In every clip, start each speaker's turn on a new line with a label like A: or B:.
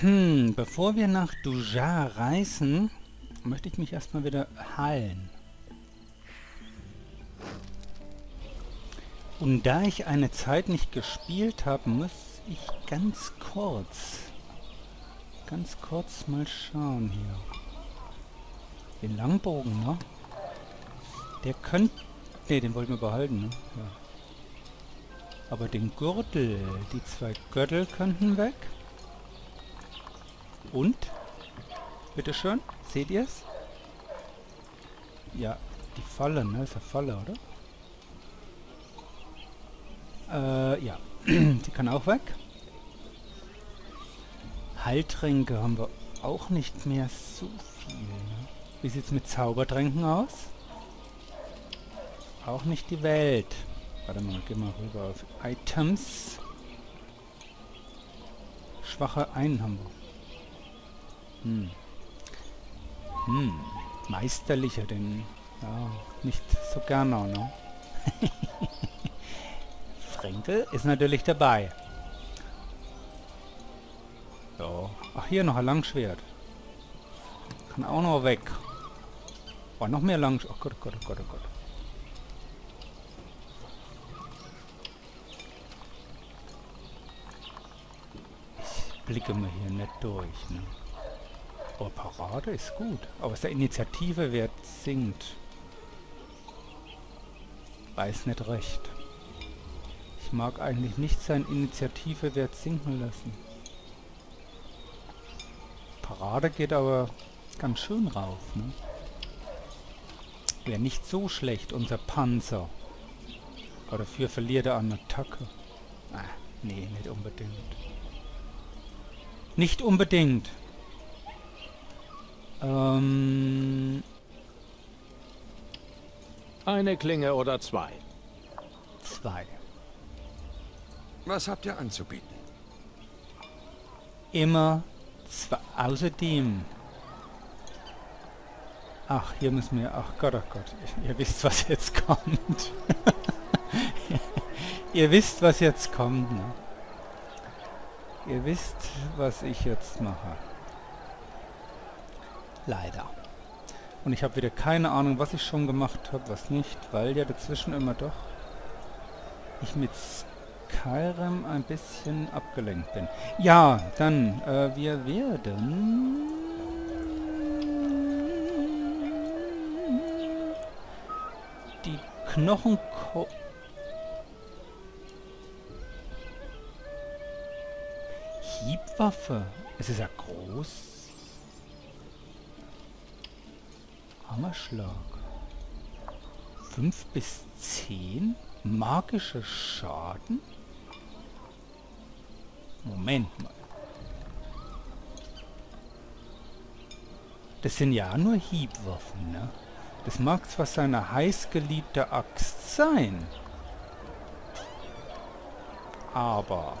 A: Bevor wir nach Dujar reisen, möchte ich mich erstmal wieder heilen. Und da ich eine Zeit nicht gespielt habe, muss ich ganz kurz, ganz kurz mal schauen hier. Den Langbogen, ne? Der könnte... Ne, den wollten wir behalten, ne? Ja. Aber den Gürtel, die zwei Gürtel könnten weg. Und? Bitteschön, seht ihr es? Ja, die Falle, ne? Ist eine Falle, oder? Äh, ja. die kann auch weg. Heiltränke haben wir auch nicht mehr so viel. Ne? Wie sieht's mit Zaubertränken aus? Auch nicht die Welt. Warte mal, geh mal rüber auf Items. Schwache einen haben wir. Hm. Hm. Meisterlicher, denn ja, nicht so gerne, ne? Fränkel ist natürlich dabei. So. Ach, hier noch ein Langschwert. Kann auch noch weg. Oh, noch mehr Langschwert. Oh Gott, oh Gott, oh Gott, oh Gott. Ich blicke mal hier nicht durch, ne? Aber Parade ist gut. Aber was der Initiative wert sinkt. Weiß nicht recht. Ich mag eigentlich nicht sein Initiative-Wert sinken lassen. Parade geht aber ganz schön rauf, ne? Wäre nicht so schlecht, unser Panzer. Aber dafür verliert er an Attacke. Ah, nee, nicht unbedingt. Nicht unbedingt. Ähm...
B: Eine Klinge oder zwei?
A: Zwei.
C: Was habt ihr anzubieten?
A: Immer zwei. Außerdem. Ach, hier müssen wir... Ach Gott, oh Gott. Ihr wisst, was jetzt kommt. ihr wisst, was jetzt kommt, ne? Ihr wisst, was ich jetzt mache. Leider. Und ich habe wieder keine Ahnung, was ich schon gemacht habe, was nicht, weil ja dazwischen immer doch ich mit Skyrim ein bisschen abgelenkt bin. Ja, dann, äh, wir werden... Die Knochenko... Hiebwaffe. Es ist ja groß. Hammerschlag. 5 bis 10? Magischer Schaden? Moment mal. Das sind ja nur Hiebwaffen, ne? Das mag zwar seine heißgeliebte Axt sein. Aber...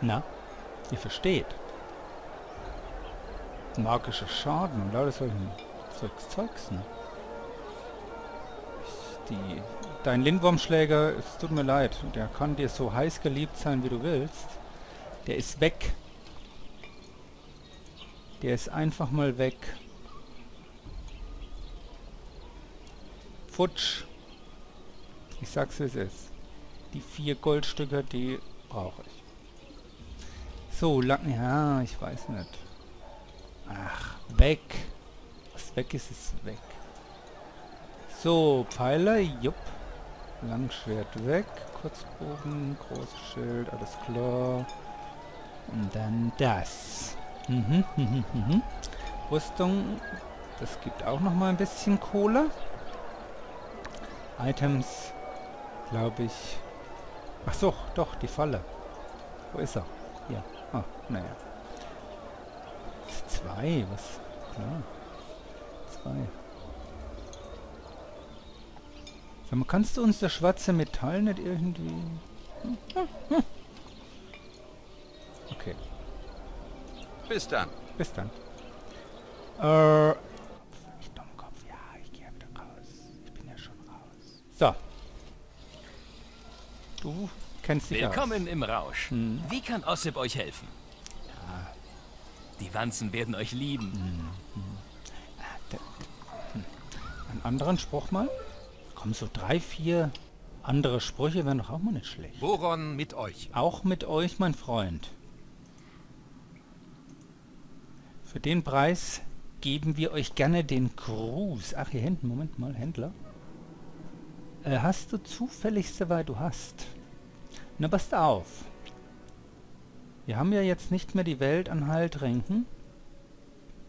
A: Na, ihr versteht. Magischer Schaden und lauter solchen Zeugs, ne? Die Dein Lindwurmschläger, es tut mir leid, der kann dir so heiß geliebt sein, wie du willst. Der ist weg. Der ist einfach mal weg. Futsch. Ich sag's wie es ist. Die vier Goldstücke, die brauche ich. So, lang... Ja, ich weiß nicht. Ach, weg. Was weg ist, ist weg. So, Pfeiler, jupp. Langschwert weg, Kurzbogen, großes Schild, alles klar. Und dann das. Mhm, mhm, mhm. Rüstung, das gibt auch noch mal ein bisschen Kohle. Items, glaube ich. Ach so, doch, die Falle. Wo ist er? Hier. Ah, naja. Zwei, was? Klar. Zwei. Sag mal, kannst du uns das schwarze Metall nicht irgendwie... Okay.
C: Bis dann.
A: Bis dann. Äh... Ich Dummkopf. Ja, ich gehe wieder raus. Ich bin ja schon raus. So. Du Kennst dich
B: Willkommen
A: aus.
B: im Rausch.
A: Hm.
B: Wie kann Ossip euch helfen? Die Wanzen werden euch lieben.
A: Einen anderen Spruch mal? Komm, so drei, vier andere Sprüche wären doch auch mal nicht schlecht.
C: Boron mit euch.
A: Auch mit euch, mein Freund. Für den Preis geben wir euch gerne den Gruß. Ach, hier hinten, Moment mal, Händler. Äh, hast du zufällig soweit du hast? Na, passt auf. Wir haben ja jetzt nicht mehr die Welt an Heiltränken.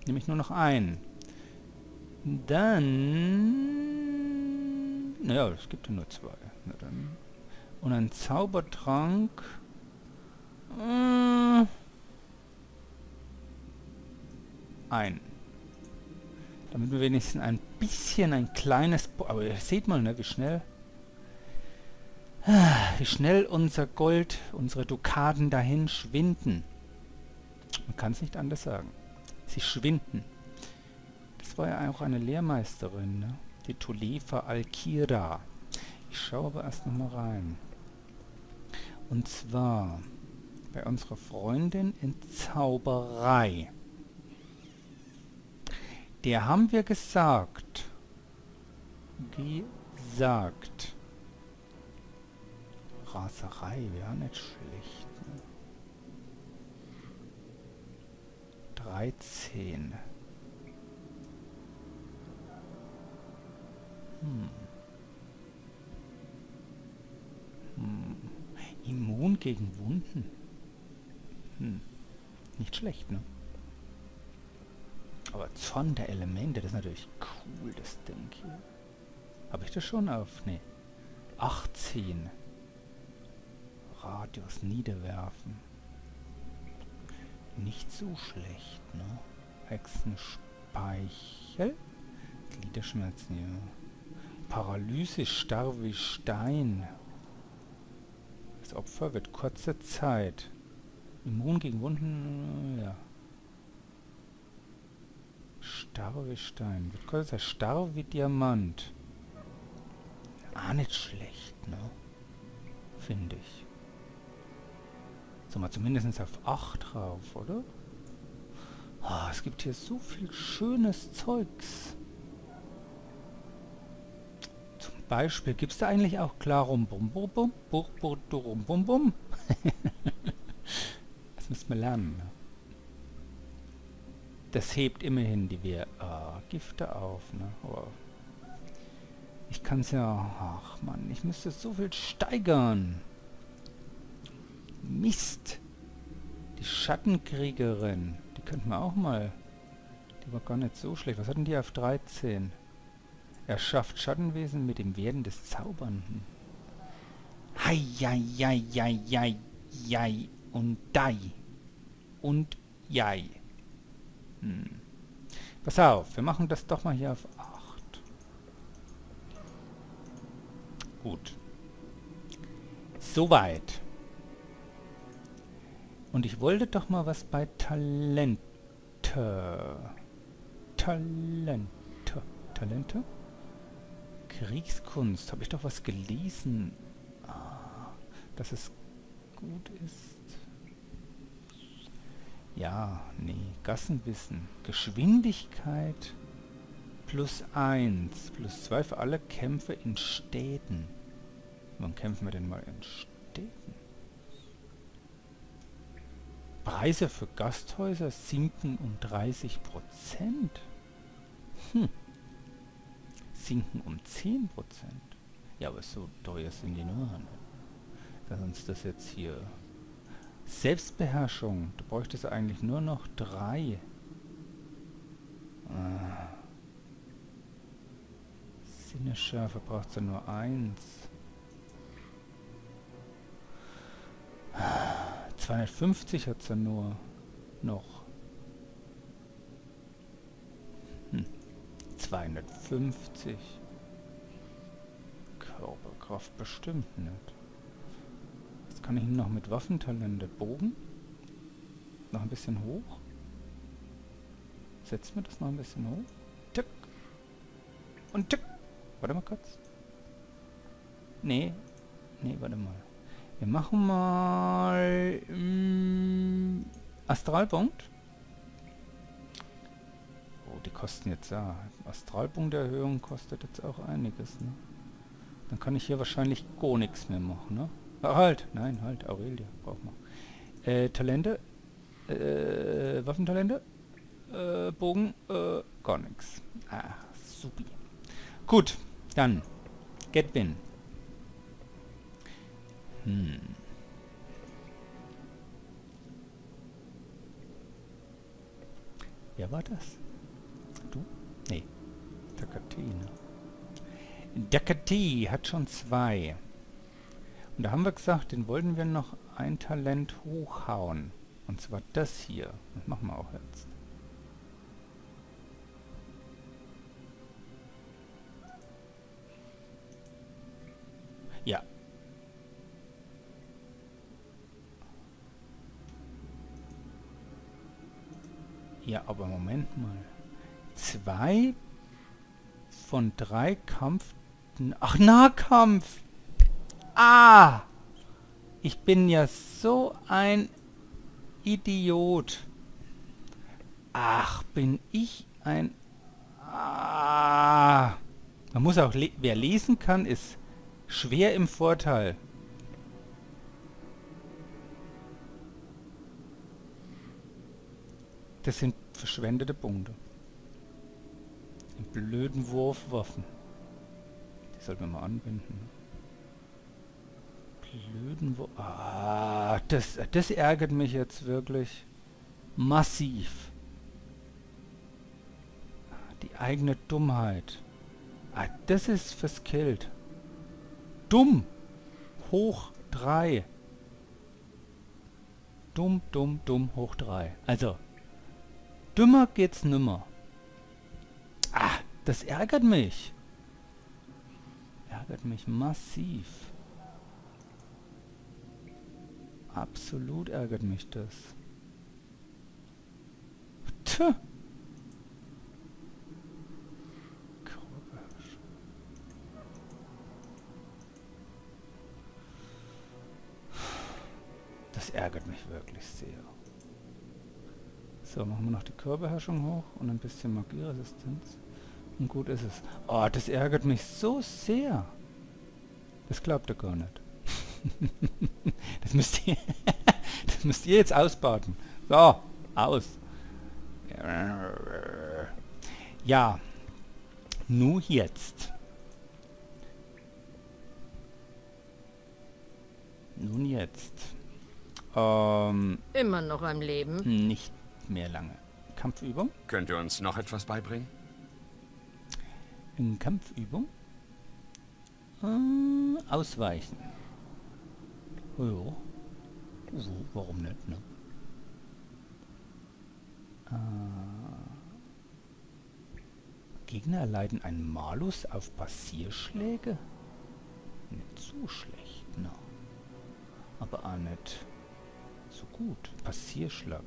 A: Nämlich nur noch einen. Dann... Naja, es gibt ja nur zwei. Na dann. Und ein Zaubertrank. Äh, ein. Damit wir wenigstens ein bisschen ein kleines... Po Aber ihr seht mal, ne, wie schnell... Wie schnell unser Gold, unsere Dukaten dahin schwinden. Man kann es nicht anders sagen. Sie schwinden. Das war ja auch eine Lehrmeisterin, ne? Die Tulefa Alkira. Ich schaue aber erst noch mal rein. Und zwar bei unserer Freundin in Zauberei. Der haben wir gesagt. Gesagt. Raserei wäre nicht schlecht. Ne? 13. Hm. Hm. Immun gegen Wunden. Hm. Nicht schlecht, ne? Aber Zorn der Elemente, das ist natürlich cool, das Ding hier. Habe ich das schon auf? Ne. 18. Radius niederwerfen. Nicht so schlecht, ne? Hexenspeichel. Gliederschmerzen, ja. Paralyse starr wie Stein. Das Opfer wird kurze Zeit. Immun gegen Wunden, ja. Starr wie Stein. Wird Zeit starr wie Diamant. Ah, nicht schlecht, ne? Finde ich. Sind wir zumindest auf 8 drauf, oder? Oh, es gibt hier so viel schönes Zeugs. Zum Beispiel, gibt es da eigentlich auch Klarum Bum Bum Bum Bum Bum Bum Bum? Das müssen wir lernen. Ne? Das hebt immerhin die wir ah, Gifte auf, ne? Aber ich kann es ja... Ach man, ich müsste so viel steigern. Mist. Die Schattenkriegerin. Die könnten wir auch mal... Die war gar nicht so schlecht. Was hatten die auf 13? Er schafft Schattenwesen mit dem Werden des Zaubernden. Hei, jei, jei, jei, jei, jei und dei. Und jei. Hm. Pass auf, wir machen das doch mal hier auf 8. Gut. Soweit. Und ich wollte doch mal was bei Talente. Talente. Talente? Kriegskunst. Habe ich doch was gelesen. Ah, dass es gut ist. Ja, nee. Gassenwissen. Geschwindigkeit plus 1. Plus 2 für alle Kämpfe in Städten. Wann kämpfen wir denn mal in Städten? Preise für Gasthäuser sinken um 30 Prozent. Hm. Sinken um 10 Prozent. Ja, aber so teuer sind die nur nicht. Dass uns das jetzt hier... Selbstbeherrschung. Du bräuchtest eigentlich nur noch drei. Ah. Sinnesschärfe braucht ja nur eins. 250 hat sie nur noch. Hm. 250. Körperkraft bestimmt nicht. Was kann ich noch mit Waffentalente? Bogen? Noch ein bisschen hoch? Setzen wir das noch ein bisschen hoch? Tick. Und tick. Warte mal kurz. Nee. Nee, warte mal. Wir machen mal mm, Astralpunkt. Oh, die kosten jetzt ja. Astralpunkterhöhung kostet jetzt auch einiges, ne? Dann kann ich hier wahrscheinlich gar nichts mehr machen, ne? Ah, halt, nein, halt, Aurelia braucht man. Äh, Talente, äh, Waffentalente, äh, Bogen, äh, gar nichts. Ah, supi. Gut, dann, Get Win. Hm. Wer war das? Du? Nee. Takati, ne? Dakati hat schon zwei. Und da haben wir gesagt, den wollten wir noch ein Talent hochhauen. Und zwar das hier. Das machen wir auch jetzt. Ja, aber Moment mal. Zwei von drei Kampf... Ach, Nahkampf! Ah! Ich bin ja so ein Idiot. Ach, bin ich ein... Ah! Man muss auch... Le wer lesen kann, ist schwer im Vorteil. Das sind verschwendete Punkte. Die blöden Wurfwaffen. Die sollten wir mal anwenden. Blöden Wurf... Ah, das, das ärgert mich jetzt wirklich massiv. Die eigene Dummheit. Ah, das ist verskillt. Dumm. Hoch 3. Dumm, dumm, dumm, hoch 3. Also, dümmer geht's nimmer. Ah, das ärgert mich. Ärgert mich massiv. Absolut ärgert mich das. Tch. Das ärgert mich wirklich sehr. So, machen wir noch die Körperherrschung hoch und ein bisschen Magieresistenz. Und gut ist es. Oh, das ärgert mich so sehr. Das glaubt ihr gar nicht. das müsst ihr... das müsst ihr jetzt ausbaden. So, aus. Ja. Nur jetzt. Nun jetzt. Ähm,
D: Immer noch am Leben.
A: nicht mehr lange. Kampfübung?
C: Könnt ihr uns noch etwas beibringen?
A: In Kampfübung? Äh, ausweichen. Ja. So, warum nicht, ne? Äh, Gegner erleiden einen Malus auf Passierschläge? Nicht so schlecht, ne? Aber auch nicht so gut. Passierschlag.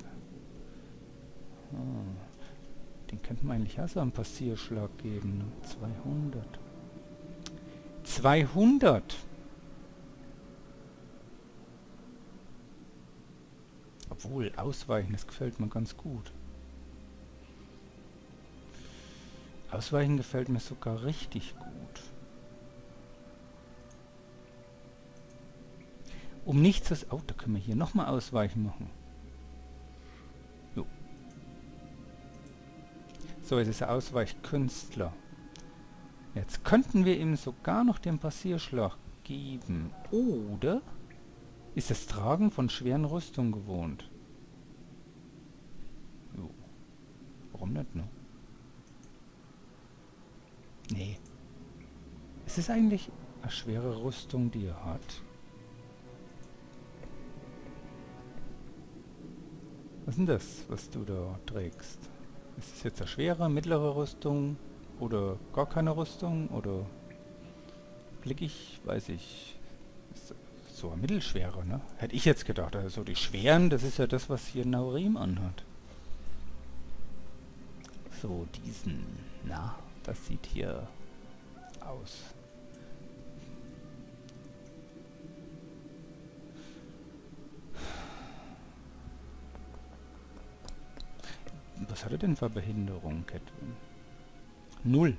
A: Ah, den könnte man eigentlich auch so einen Passierschlag geben. Ne? 200. 200! Obwohl, Ausweichen, das gefällt mir ganz gut. Ausweichen gefällt mir sogar richtig gut. Um nichts zu... Oh, da können wir hier nochmal Ausweichen machen. So, jetzt ist er Ausweichkünstler. Jetzt könnten wir ihm sogar noch den Passierschlag geben. Oder ist das Tragen von schweren Rüstungen gewohnt? Jo. Warum nicht, ne? Nee. Es ist eigentlich eine schwere Rüstung, die er hat. Was ist denn das, was du da trägst? Ist es jetzt eine schwere, mittlere Rüstung oder gar keine Rüstung oder blick ich, weiß ich, ist so eine mittelschwere, ne? Hätte ich jetzt gedacht. Also so die schweren, das ist ja das, was hier Naurim anhat. So, diesen, na, das sieht hier aus. Was hat er denn für Behinderung, Catwin? Null.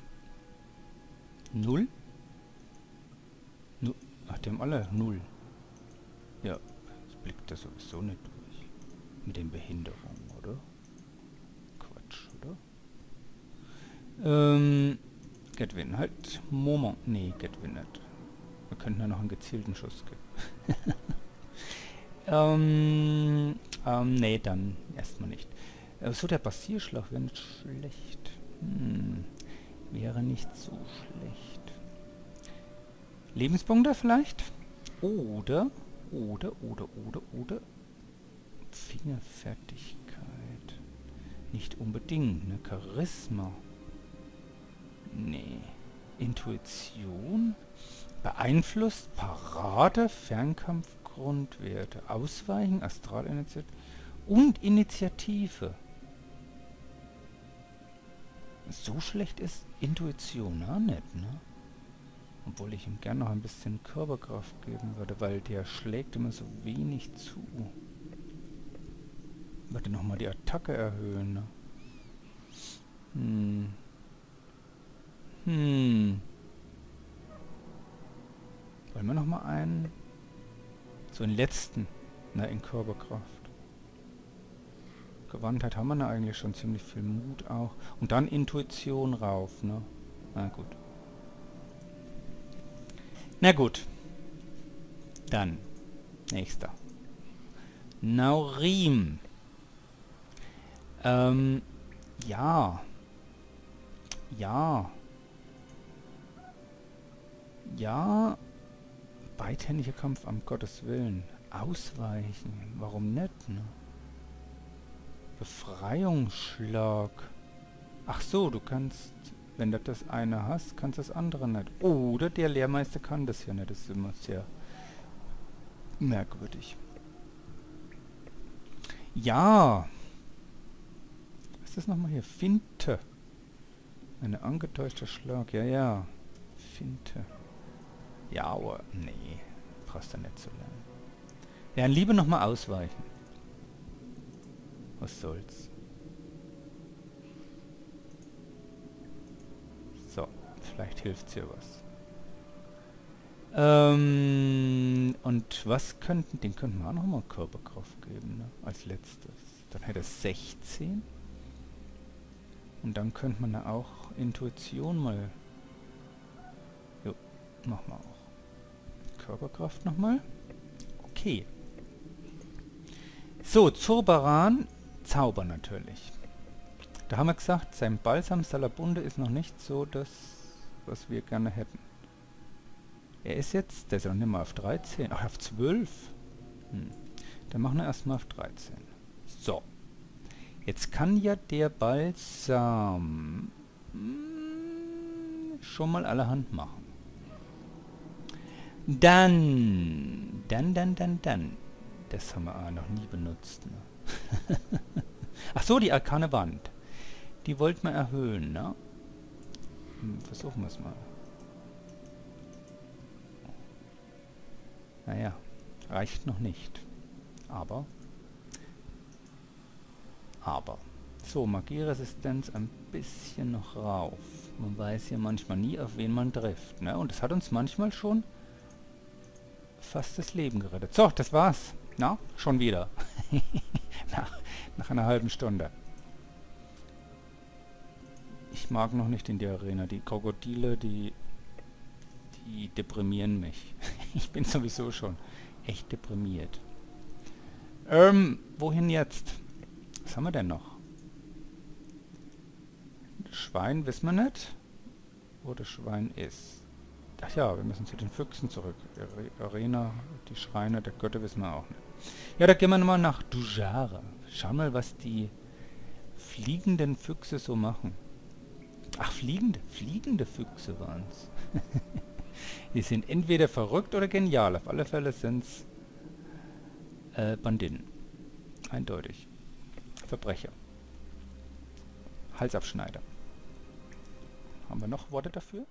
A: Null? Nu Ach, die alle null. Ja, das blickt das sowieso nicht durch. Mit den Behinderungen, oder? Quatsch, oder? Ähm, Gatwin, halt, Moment. Nee, Gatwin nicht. Wir könnten ja noch einen gezielten Schuss geben. ähm, ähm, nee, dann erstmal nicht. Äh, so, der Passierschlag wäre nicht schlecht. Hm, wäre nicht so schlecht. Lebenspunkte vielleicht? Oder, oder, oder, oder, oder Fingerfertigkeit. Nicht unbedingt, ne? Charisma. Nee. Intuition? Beeinflusst Parade, Fernkampfgrundwerte, Ausweichen, Astralinitiative und Initiative. So schlecht ist Intuition auch nicht, ne? Obwohl ich ihm gern noch ein bisschen Körperkraft geben würde, weil der schlägt immer so wenig zu. Würde nochmal die Attacke erhöhen, ne? Hm. Hm. Wollen wir nochmal einen? So einen letzten, ne, in Körperkraft. Gewandtheit haben wir da eigentlich schon ziemlich viel Mut auch. Und dann Intuition rauf, ne? Na gut. Na gut. Dann. Nächster. Naurim. Ähm, ja. Ja. Ja. Beidhändiger Kampf, am Gottes Willen. Ausweichen. Warum nicht, ne? Befreiungsschlag. Ach so, du kannst, wenn du das eine hast, kannst das andere nicht. Oder der Lehrmeister kann das ja nicht. Das ist immer sehr merkwürdig. Ja. Was ist das nochmal hier? Finte. Eine angetäuschte Schlag. Ja, ja. Finte. Ja, aber nee. Brauchst du nicht zu lernen. Ja, lieber nochmal ausweichen. Was soll's. So, vielleicht hilft's ja was. Ähm, und was könnten, den könnten wir auch noch mal Körperkraft geben, ne? als letztes. Dann hätte er 16. Und dann könnte man da auch Intuition mal... Jo, machen wir auch. Körperkraft nochmal. Okay. So, Zurbaran Zauber natürlich. Da haben wir gesagt, sein Balsam Salabunde ist noch nicht so das, was wir gerne hätten. Er ist jetzt, der ist noch nicht mal auf 13, ach auf 12. Hm. Dann machen wir erstmal auf 13. So. Jetzt kann ja der Balsam hm, schon mal allerhand machen. Dann, dann, dann, dann, dann. Das haben wir noch nie benutzt. Ne? Ach so, die arkane Wand. Die wollten wir erhöhen, ne? Hm, versuchen wir es mal. Naja, reicht noch nicht. Aber, aber. So, Magieresistenz ein bisschen noch rauf. Man weiß ja manchmal nie, auf wen man trifft. Ne? Und das hat uns manchmal schon fast das Leben gerettet. So, das war's. Na, schon wieder. nach, einer halben Stunde. Ich mag noch nicht in die Arena. Die Krokodile, die, die deprimieren mich. ich bin sowieso schon echt deprimiert. Ähm, wohin jetzt? Was haben wir denn noch? Schwein wissen wir nicht, wo das Schwein ist. Ach ja, wir müssen zu den Füchsen zurück. Arena, die Schreine der Götter wissen wir auch nicht. Ja, da gehen wir nochmal nach Dujara. Schau mal, was die fliegenden Füchse so machen. Ach, fliegende, fliegende Füchse waren es. die sind entweder verrückt oder genial. Auf alle Fälle sind es äh, Banditen. Eindeutig. Verbrecher. Halsabschneider. Haben wir noch Worte dafür?